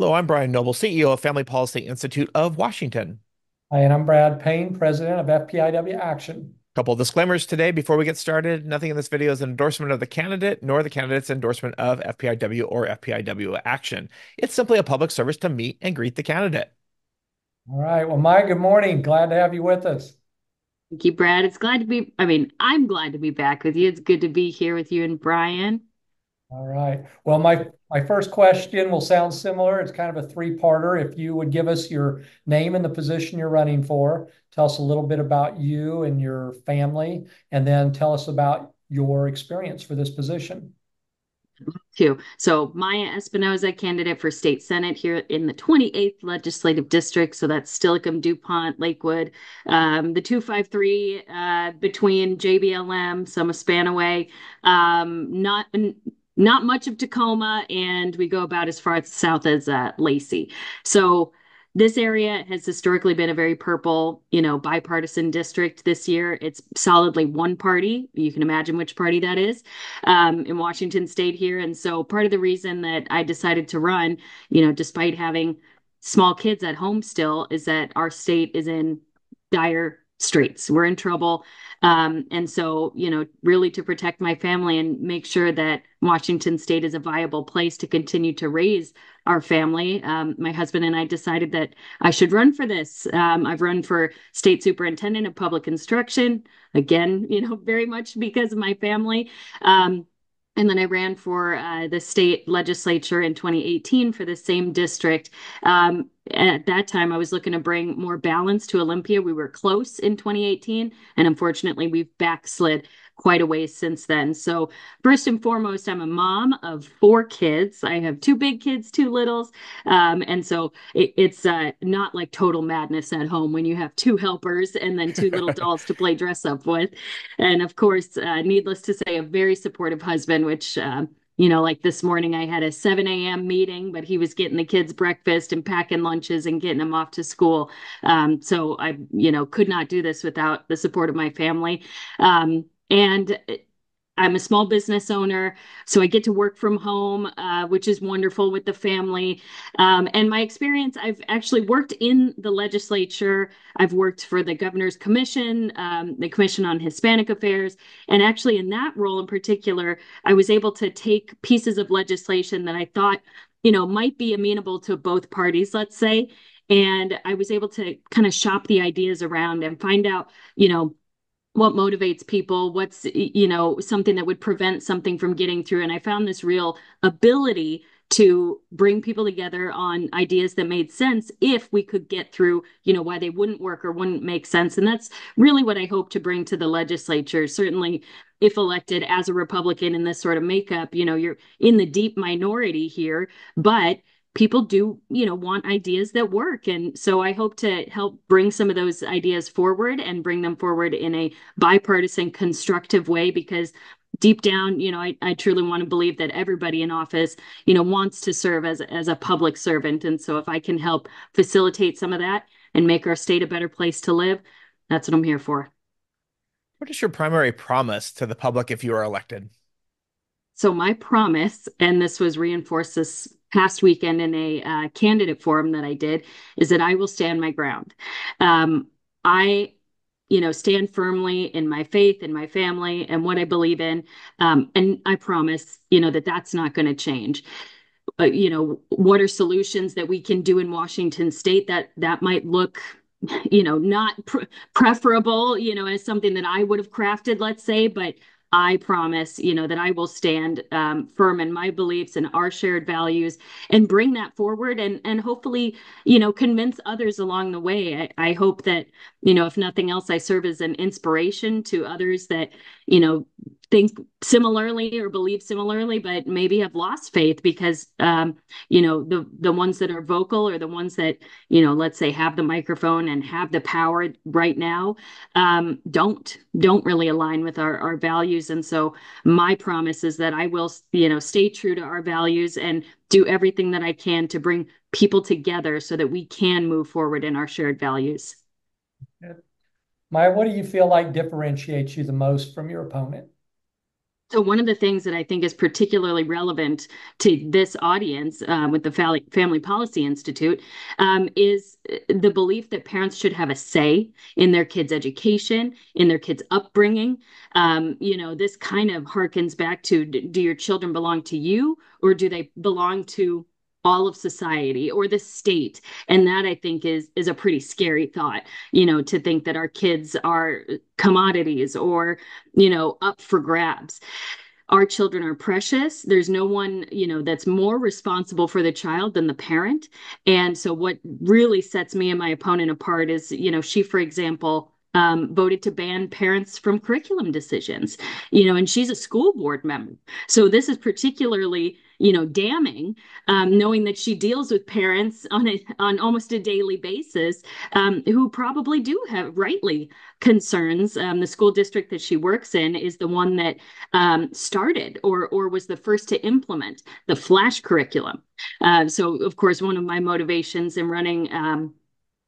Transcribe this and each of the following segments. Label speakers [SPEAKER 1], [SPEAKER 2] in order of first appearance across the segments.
[SPEAKER 1] Hello, I'm Brian Noble, CEO of Family Policy Institute of Washington.
[SPEAKER 2] Hi, and I'm Brad Payne, President of FPIW Action.
[SPEAKER 1] Couple of disclaimers today before we get started. Nothing in this video is an endorsement of the candidate, nor the candidate's endorsement of FPIW or FPIW Action. It's simply a public service to meet and greet the candidate.
[SPEAKER 2] All right. Well, Mike, good morning. Glad to have you with us.
[SPEAKER 3] Thank you, Brad. It's glad to be, I mean, I'm glad to be back with you. It's good to be here with you and Brian.
[SPEAKER 2] All right. Well, my my first question will sound similar. It's kind of a three-parter. If you would give us your name and the position you're running for, tell us a little bit about you and your family, and then tell us about your experience for this position.
[SPEAKER 3] Too. So Maia Espinoza, candidate for state senate here in the 28th legislative district. So that's Steilacoom, DuPont, Lakewood, um, the 253 uh, between JBLM, some of Spanaway, um, not not much of Tacoma, and we go about as far south as uh, Lacey. So this area has historically been a very purple, you know, bipartisan district. This year, it's solidly one party. You can imagine which party that is um, in Washington State here. And so, part of the reason that I decided to run, you know, despite having small kids at home still, is that our state is in dire straits. We're in trouble. Um, and so, you know, really to protect my family and make sure that Washington State is a viable place to continue to raise our family, um, my husband and I decided that I should run for this. Um, I've run for state superintendent of public instruction, again, you know, very much because of my family. Um, and then I ran for uh, the state legislature in 2018 for the same district. At that time, I was looking to bring more balance to Olympia. We were close in 2018, and unfortunately, we've backslid quite a ways since then. So, first and foremost, I'm a mom of four kids. I have two big kids, two littles. Um, and so it, it's uh, not like total madness at home when you have two helpers and then two little dolls to play dress up with. And of course, uh, needless to say, a very supportive husband, which uh, you know, like this morning I had a 7 a.m. meeting, but he was getting the kids breakfast and packing lunches and getting them off to school. Um, so I, you know, could not do this without the support of my family. Um, and I'm a small business owner, so I get to work from home, uh, which is wonderful with the family. Um, and my experience, I've actually worked in the legislature. I've worked for the Governor's Commission, um, the Commission on Hispanic Affairs. And actually, in that role in particular, I was able to take pieces of legislation that I thought, you know, might be amenable to both parties, let's say. And I was able to kind of shop the ideas around and find out, you know, what motivates people what's you know something that would prevent something from getting through. And i found this real ability to bring people together on ideas that made sense if we could get through you know why they wouldn't work or wouldn't make sense. And that's really what i hope to bring to the legislature. Certainly if elected as a republican in this sort of makeup you know you're in the deep minority here but people do you know want ideas that work. And so i hope to help bring some of those ideas forward and bring them forward in a bipartisan constructive way because deep down you know i, I truly want to believe that everybody in office you know wants to serve as, as a public servant. And so if i can help facilitate some of that and make our state a better place to live that's what i'm here for.
[SPEAKER 1] What is your primary promise to the public if you are elected?
[SPEAKER 3] So my promise, and this was reinforced this past weekend in a uh, candidate forum that I did, is that I will stand my ground. Um, I you know stand firmly in my faith in my family and what i believe in um, and i promise you know that that's not going to change but you know what are solutions that we can do in washington state that that might look you know not pre- preferable you know as something that i would have crafted let's say but I promise, you know, that I will stand um, firm in my beliefs and our shared values and bring that forward and and hopefully, you know, convince others along the way. I, I hope that, you know, if nothing else, I serve as an inspiration to others that, you know, think similarly or believe similarly, but maybe have lost faith because um, you know the the ones that are vocal or the ones that you know, let's say, have the microphone and have the power right now, um, don't don't really align with our our values. And so, my promise is that I will, you know, stay true to our values and do everything that I can to bring people together so that we can move forward in our shared values.
[SPEAKER 2] Maia, what do you feel like differentiates you the most from your opponent?
[SPEAKER 3] So one of the things that I think is particularly relevant to this audience uh, with the Family Policy Institute um, is the belief that parents should have a say in their kids' education, in their kids' upbringing. Um, you know, this kind of harkens back to: Do your children belong to you, or do they belong to all of society or the state. And that i think is is a pretty scary thought you know to think that our kids are commodities or you know up for grabs. Our children are precious. There's no one you know that's more responsible for the child than the parent. And so what really sets me and my opponent apart is you know she for example um, voted to ban parents from curriculum decisions you know and she's a school board member. So this is particularly you know damning um, knowing that she deals with parents on a on almost a daily basis um, who probably do have rightly concerns. Um, the school district that she works in is the one that um, started or or was the first to implement the flash curriculum. Uh, so of course one of my motivations in running um,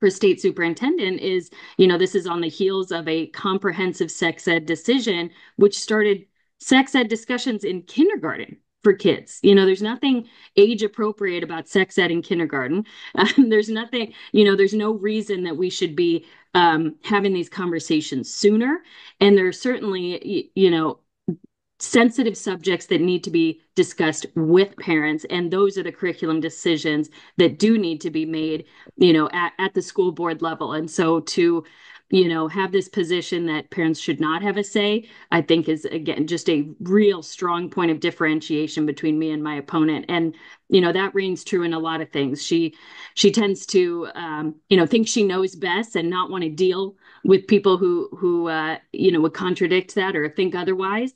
[SPEAKER 3] for state superintendent is you know this is on the heels of a comprehensive sex ed decision which started sex ed discussions in kindergarten for kids. You know, there's nothing age appropriate about sex ed in kindergarten. Um, there's nothing, you know, there's no reason that we should be um, having these conversations sooner. And there are certainly, you know, sensitive subjects that need to be discussed with parents and those are the curriculum decisions that do need to be made you know at, at the school board level and so to you know, have this position that parents should not have a say, I think is again just a real strong point of differentiation between me and my opponent. And you know that rings true in a lot of things. She she tends to um, you know think she knows best and not want to deal with people who who uh, you know would contradict that or think otherwise.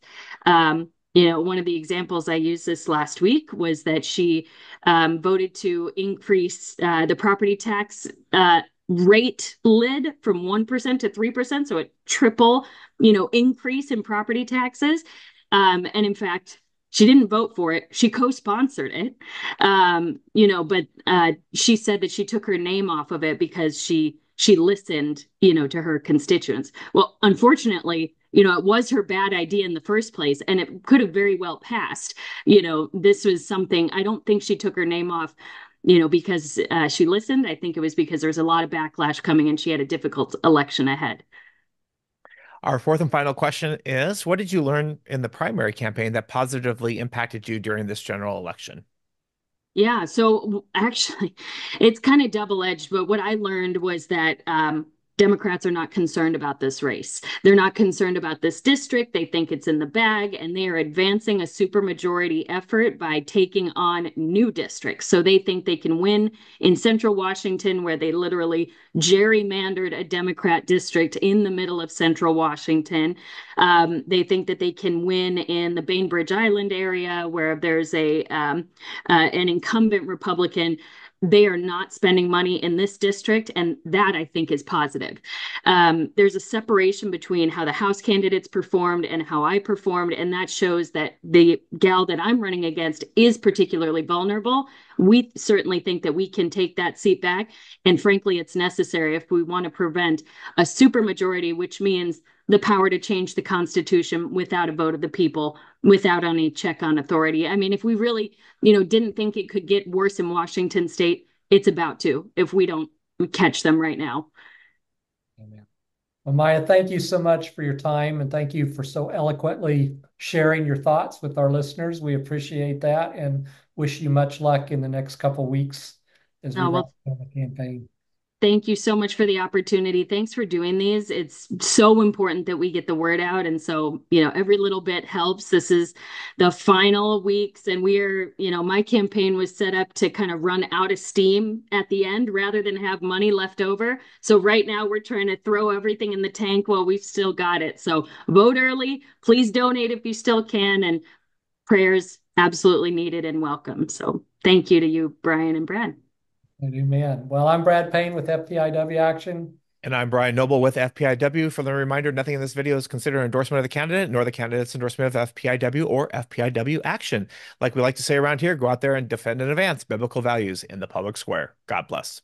[SPEAKER 3] Um, you know, one of the examples I used this last week was that she um, voted to increase uh, the property tax uh, rate lid from 1% to 3%. So a triple, you know, increase in property taxes. Um, and in fact, she didn't vote for it. She co-sponsored it. Um, you know, but uh, she said that she took her name off of it because she she listened, you know, to her constituents. Well, unfortunately, you know, it was her bad idea in the first place, and it could have very well passed. You know, this was something I don't think she took her name off you know, because uh, she listened. I think it was because there was a lot of backlash coming and she had a difficult election ahead.
[SPEAKER 1] Our fourth and final question is What did you learn in the primary campaign that positively impacted you during this general election?
[SPEAKER 3] Yeah, so actually, it's kind of double edged, but what I learned was that um, Democrats are not concerned about this race. They're not concerned about this district. They think it's in the bag, and they are advancing a supermajority effort by taking on new districts. So they think they can win in central Washington, where they literally gerrymandered a Democrat district in the middle of central Washington. Um, they think that they can win in the Bainbridge Island area, where there's a um, uh, an incumbent Republican they are not spending money in this district, and that I think is positive. Um, there's a separation between how the House candidates performed and how I performed, and that shows that the gal that I'm running against is particularly vulnerable. We certainly think that we can take that seat back, and frankly, it's necessary if we want to prevent a supermajority, which means the power to change the Constitution without a vote of the people, without any check on authority. I mean, if we really, you know, didn't think it could get worse in Washington state, it's about to if we don't catch them right now.
[SPEAKER 2] Amen. Well, Maia, thank you so much for your time and thank you for so eloquently sharing your thoughts with our listeners. We appreciate that and wish you much luck in the next couple weeks as we oh, well, the campaign.
[SPEAKER 3] Thank you so much for the opportunity. Thanks for doing these. It's so important that we get the word out. And so, you know, every little bit helps. This is the final weeks, and we're, you know, my campaign was set up to kind of run out of steam at the end rather than have money left over. So, right now, we're trying to throw everything in the tank while we've still got it. So, vote early. Please donate if you still can. And prayers absolutely needed and welcome. So, thank you to you, Brian and Brad.
[SPEAKER 2] Amen. Well, I'm Brad Payne with FPIW Action.
[SPEAKER 1] And I'm Brian Noble with FPIW. For the reminder, nothing in this video is considered an endorsement of the candidate, nor the candidate's endorsement of FPIW or FPIW action. Like we like to say around here, go out there and defend and advance biblical values in the public square. God bless.